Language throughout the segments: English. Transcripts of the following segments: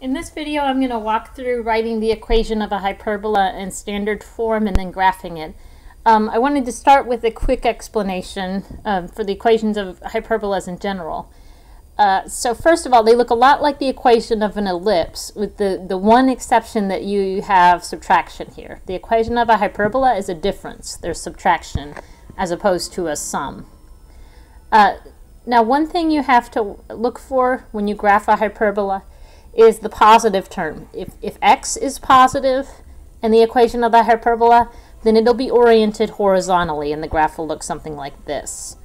In this video, I'm going to walk through writing the equation of a hyperbola in standard form and then graphing it. Um, I wanted to start with a quick explanation um, for the equations of hyperbolas in general. Uh, so first of all, they look a lot like the equation of an ellipse, with the, the one exception that you have subtraction here. The equation of a hyperbola is a difference. There's subtraction as opposed to a sum. Uh, now, one thing you have to look for when you graph a hyperbola is the positive term. If, if x is positive in the equation of the hyperbola, then it'll be oriented horizontally and the graph will look something like this.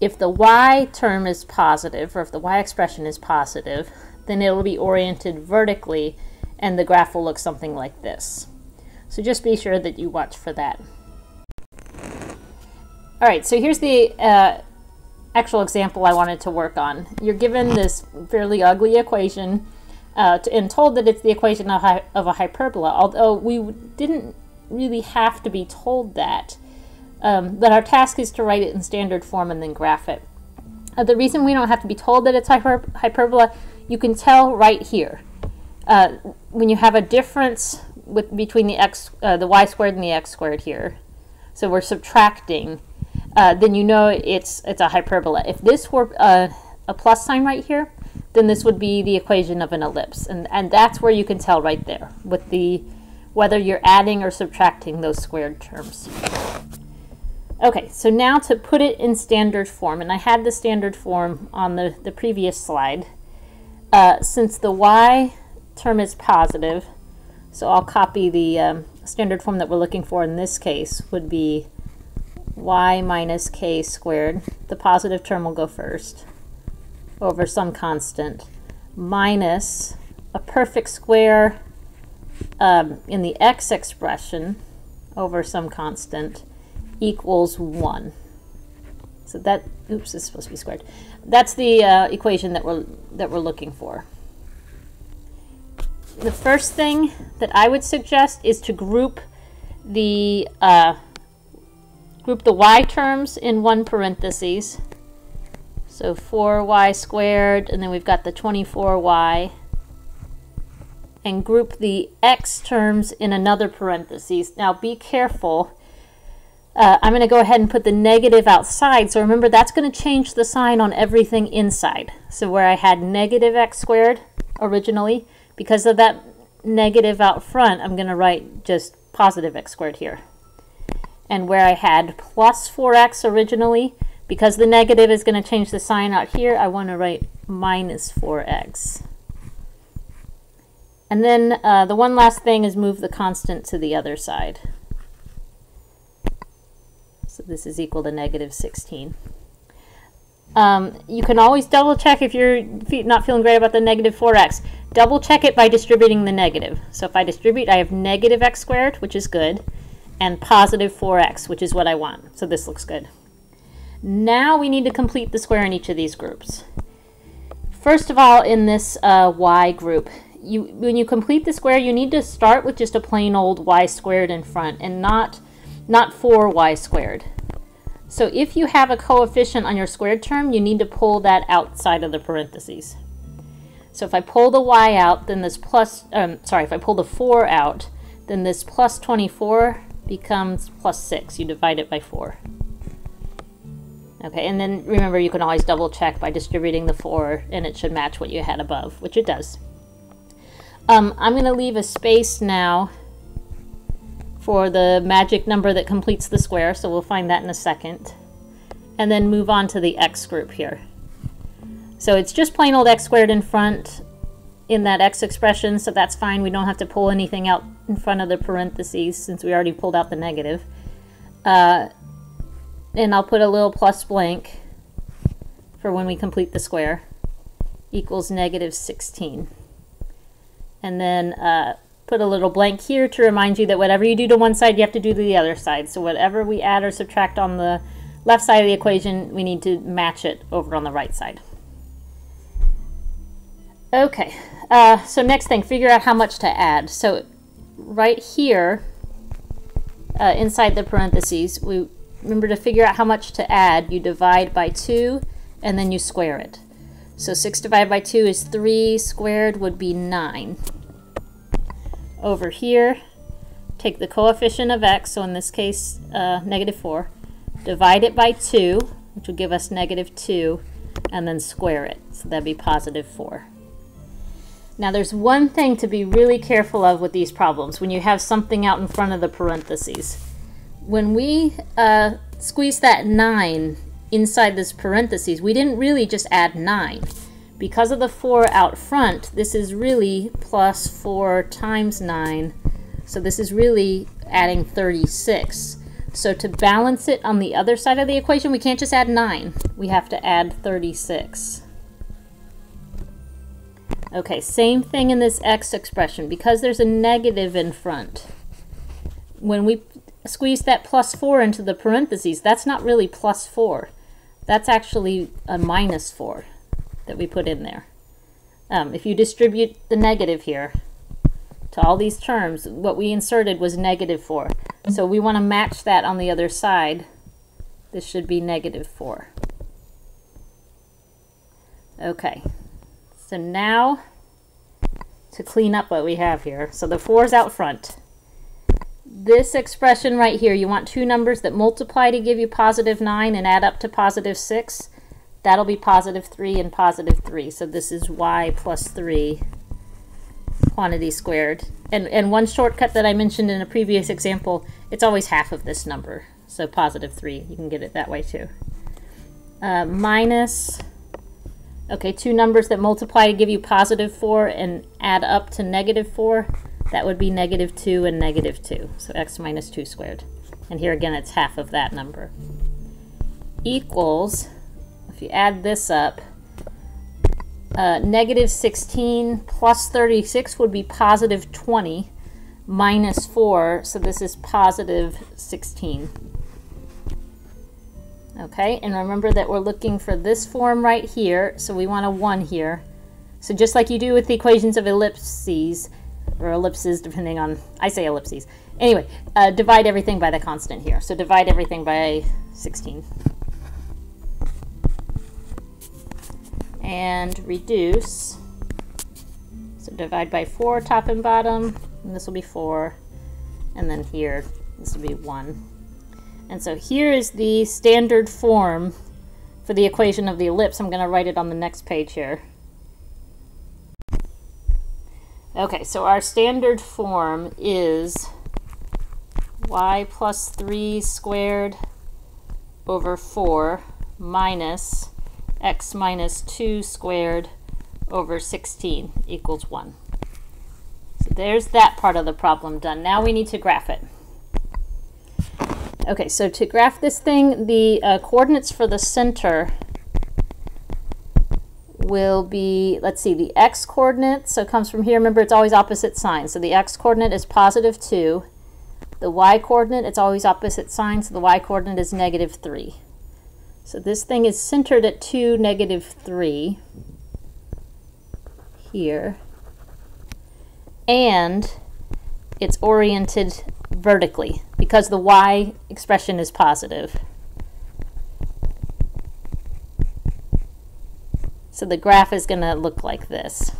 If the y term is positive, or if the y expression is positive, then it'll be oriented vertically and the graph will look something like this. So just be sure that you watch for that. All right, so here's the uh, actual example I wanted to work on. You're given this fairly ugly equation uh, to, and told that it's the equation of, of, a hyperbola, although we didn't really have to be told that. Um, but our task is to write it in standard form and then graph it. Uh, the reason we don't have to be told that it's hyper hyperbola, you can tell right here. Uh, when you have a difference with between the x, uh, the y squared and the x squared here, so we're subtracting, uh, then you know it's it's a hyperbola. If this were uh, a plus sign right here, then this would be the equation of an ellipse. And, and that's where you can tell right there with the whether you're adding or subtracting those squared terms. Okay, so now to put it in standard form, and I had the standard form on the, the previous slide. Uh, since the y term is positive, so I'll copy the um, standard form that we're looking for in this case would be y minus k squared. The positive term will go first over some constant minus a perfect square um, in the x expression over some constant equals 1. So that, oops, it's supposed to be squared. That's the uh, equation that we're, that we're looking for. The first thing that I would suggest is to group the uh, group the y terms in one parentheses so 4y squared, and then we've got the 24y. And group the x terms in another parentheses. Now be careful. Uh, I'm going to go ahead and put the negative outside. So remember, that's going to change the sign on everything inside. So where I had negative x squared originally, because of that negative out front, I'm going to write just positive x squared here. And where I had plus 4x originally, because the negative is going to change the sign out here, I want to write minus 4x. And then uh, the one last thing is move the constant to the other side. So this is equal to negative 16. Um, you can always double check if you're not feeling great about the negative 4x. Double check it by distributing the negative. So if I distribute, I have negative x squared, which is good, and positive 4x, which is what I want. So this looks good. Now we need to complete the square in each of these groups. First of all, in this uh, y group, you when you complete the square, you need to start with just a plain old y squared in front and not, not 4y squared. So if you have a coefficient on your squared term, you need to pull that outside of the parentheses. So if I pull the y out, then this plus, um, sorry, if I pull the 4 out, then this plus 24 becomes plus 6. You divide it by 4. Okay, and then remember you can always double check by distributing the 4 and it should match what you had above, which it does. Um, I'm going to leave a space now for the magic number that completes the square, so we'll find that in a second. And then move on to the x group here. So it's just plain old x squared in front in that x expression, so that's fine. We don't have to pull anything out in front of the parentheses since we already pulled out the negative. Uh, and I'll put a little plus blank for when we complete the square equals negative 16. And then uh, put a little blank here to remind you that whatever you do to one side, you have to do to the other side. So whatever we add or subtract on the left side of the equation, we need to match it over on the right side. Okay, uh, so next thing, figure out how much to add. So right here, uh, inside the parentheses, we remember to figure out how much to add, you divide by 2 and then you square it. So 6 divided by 2 is 3, squared would be 9. Over here, take the coefficient of x, so in this case, uh, negative 4, divide it by 2, which will give us negative 2, and then square it. So that'd be positive 4. Now there's one thing to be really careful of with these problems when you have something out in front of the parentheses. When we uh, squeeze that 9 inside this parentheses, we didn't really just add 9. Because of the 4 out front, this is really plus 4 times 9. So this is really adding 36. So to balance it on the other side of the equation, we can't just add 9. We have to add 36. Okay, same thing in this x expression. Because there's a negative in front, when we squeeze that plus 4 into the parentheses, that's not really plus 4. That's actually a minus 4 that we put in there. Um, if you distribute the negative here to all these terms, what we inserted was negative 4. So we want to match that on the other side. This should be negative 4. Okay. So now, to clean up what we have here. So the 4 is out front. This expression right here, you want two numbers that multiply to give you positive 9 and add up to positive 6. That'll be positive 3 and positive 3. So this is y plus 3 quantity squared. And, and one shortcut that I mentioned in a previous example, it's always half of this number. So positive 3, you can get it that way too. Uh, minus Okay, two numbers that multiply to give you positive 4 and add up to negative 4, that would be negative 2 and negative 2. So x minus 2 squared. And here again, it's half of that number. Equals, if you add this up, uh, negative 16 plus 36 would be positive 20 minus 4, so this is positive 16. Okay, and remember that we're looking for this form right here, so we want a 1 here. So just like you do with the equations of ellipses, or ellipses depending on, I say ellipses. Anyway, uh, divide everything by the constant here. So divide everything by 16. And reduce. So divide by 4 top and bottom, and this will be 4. And then here, this will be 1. And so here is the standard form for the equation of the ellipse. I'm going to write it on the next page here. Okay, so our standard form is y plus 3 squared over 4 minus x minus 2 squared over 16 equals 1. So there's that part of the problem done. Now we need to graph it. Okay, so to graph this thing, the uh, coordinates for the center will be, let's see, the x coordinate, so it comes from here. Remember, it's always opposite sign. So the x coordinate is positive 2. The y coordinate, it's always opposite sign, so the y coordinate is negative 3. So this thing is centered at 2, negative 3 here. And it's oriented vertically because the y expression is positive. So the graph is going to look like this.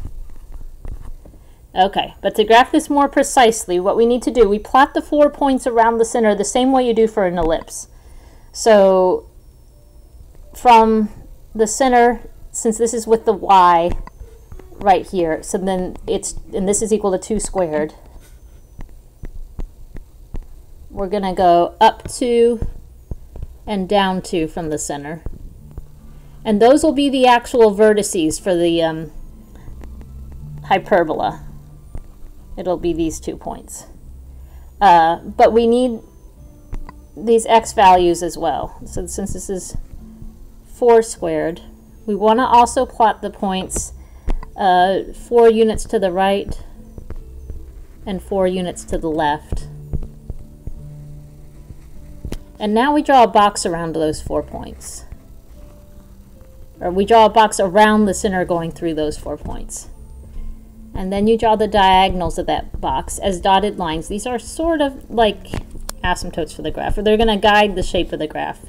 Okay, but to graph this more precisely, what we need to do, we plot the four points around the center the same way you do for an ellipse. So from the center, since this is with the y right here, so then it's, and this is equal to 2 squared, we're going to go up 2 and down 2 from the center. And those will be the actual vertices for the um, hyperbola. It'll be these two points. Uh, but we need these x values as well. So since this is 4 squared, we want to also plot the points uh, 4 units to the right and 4 units to the left. And now we draw a box around those four points or we draw a box around the center going through those four points. And then you draw the diagonals of that box as dotted lines. These are sort of like asymptotes for the graph, or they're going to guide the shape of the graph.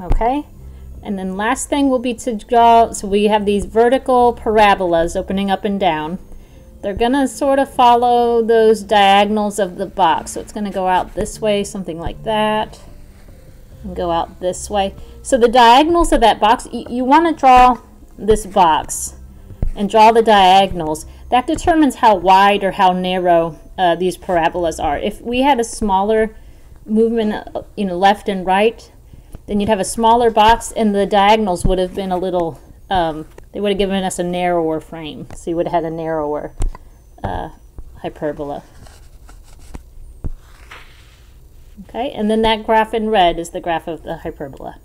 Okay, and then last thing will be to draw, so we have these vertical parabolas opening up and down. They're gonna sort of follow those diagonals of the box. So it's gonna go out this way, something like that, and go out this way. So the diagonals of that box, you, you wanna draw this box and draw the diagonals. That determines how wide or how narrow uh, these parabolas are. If we had a smaller movement, uh, you know, left and right, then you'd have a smaller box and the diagonals would have been a little, um, they would have given us a narrower frame. So you would have had a narrower uh, hyperbola. Okay, and then that graph in red is the graph of the hyperbola.